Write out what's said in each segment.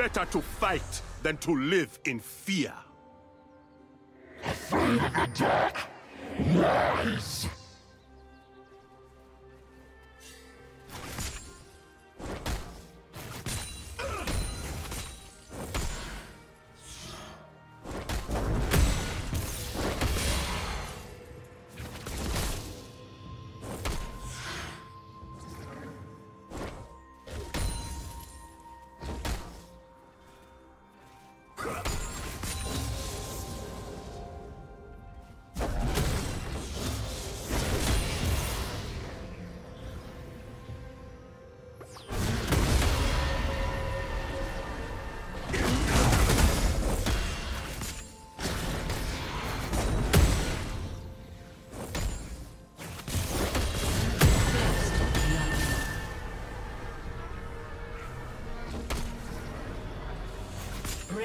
better to fight than to live in fear. Afraid of the dark? Lies!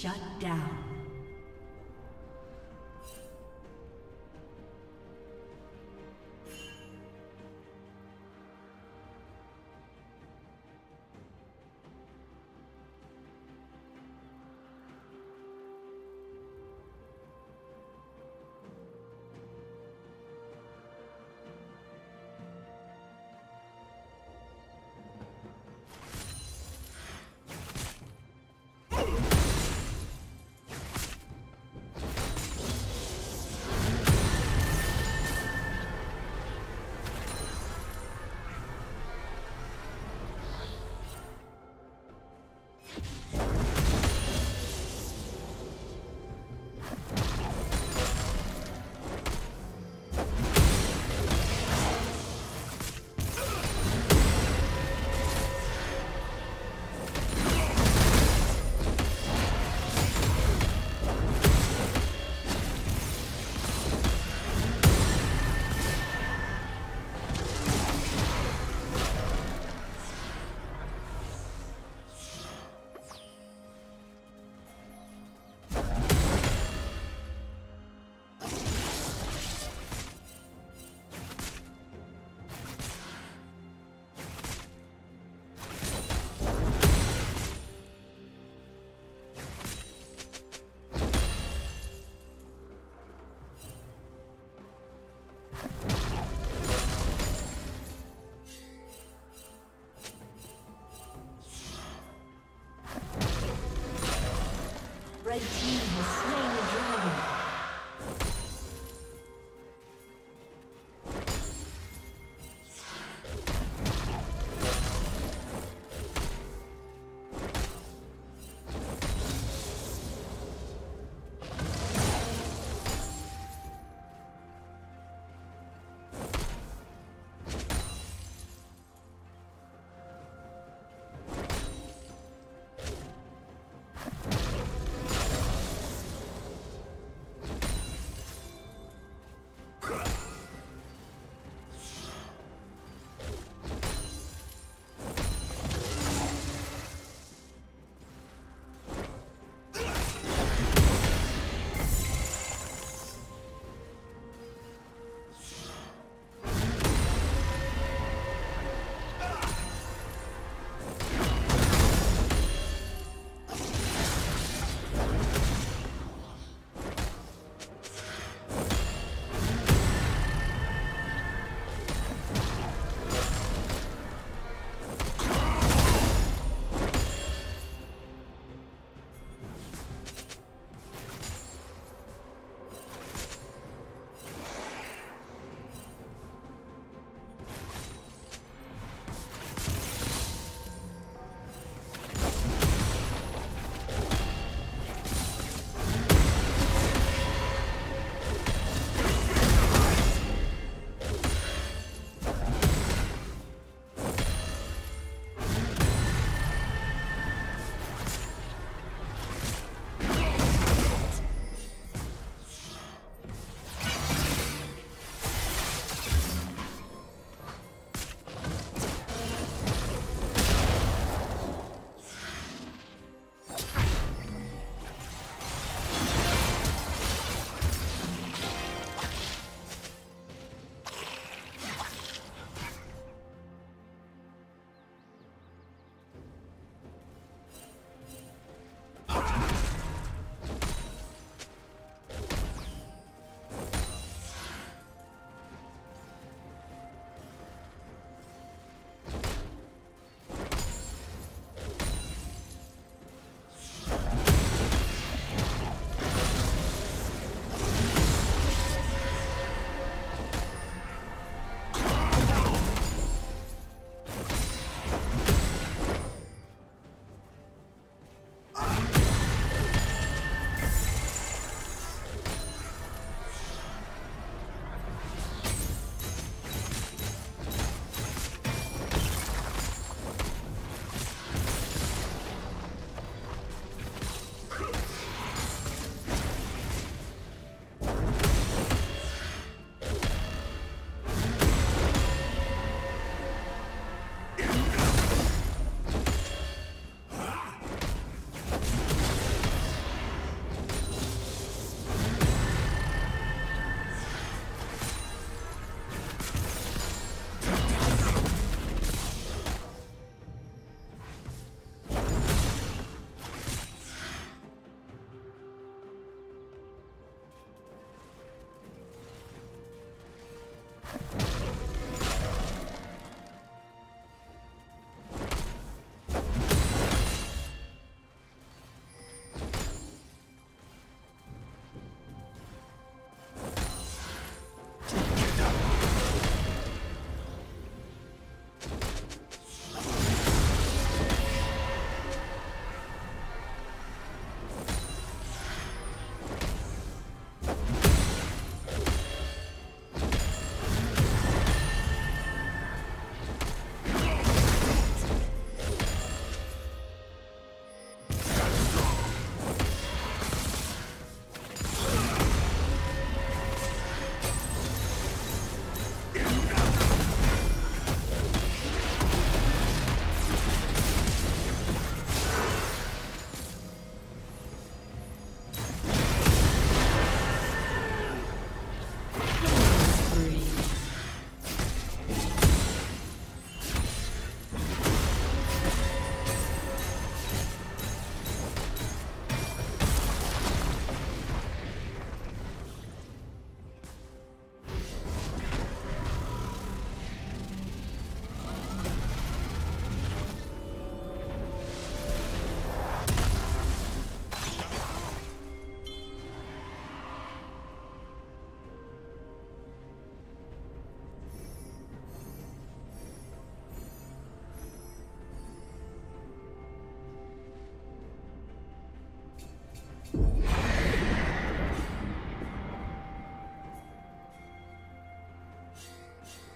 Shut down. Red team.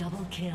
Double kill.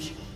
change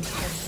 team's turret.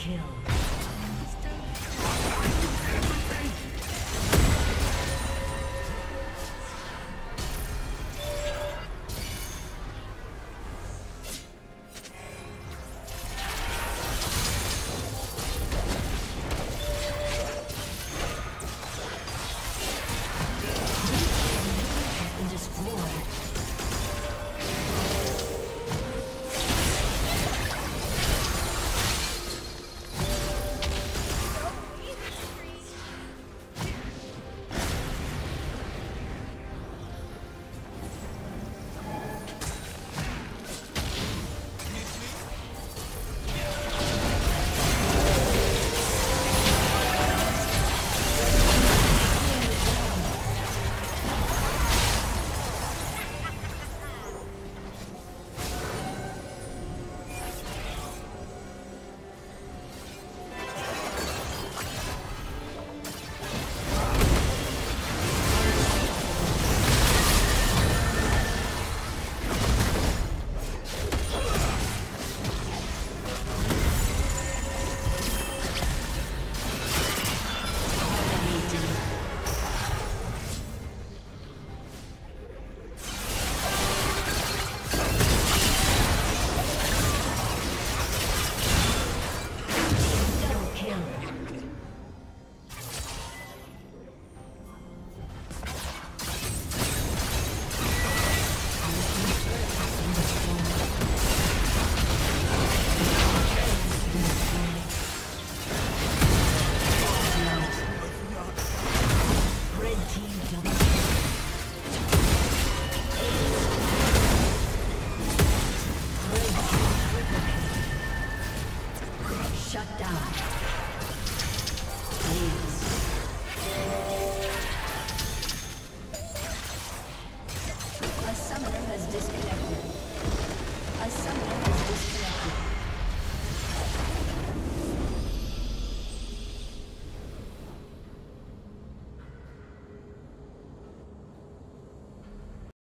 Kill.